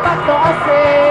pra tosse.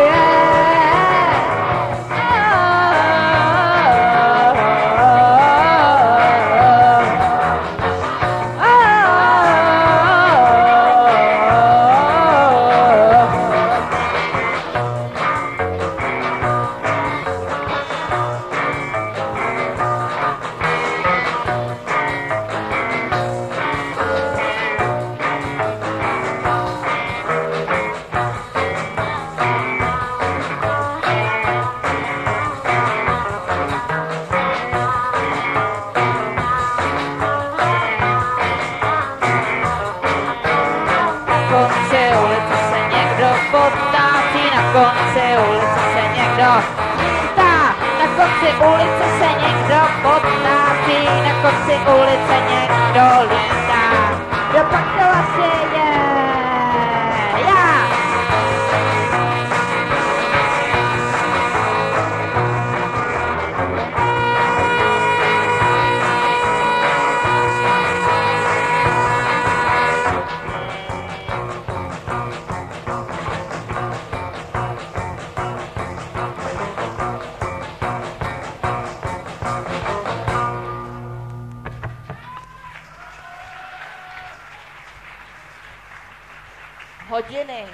poptácí na konci ulice se někdo ptá. Na konci ulice se někdo poptácí, na konci ulice někdo hodiny.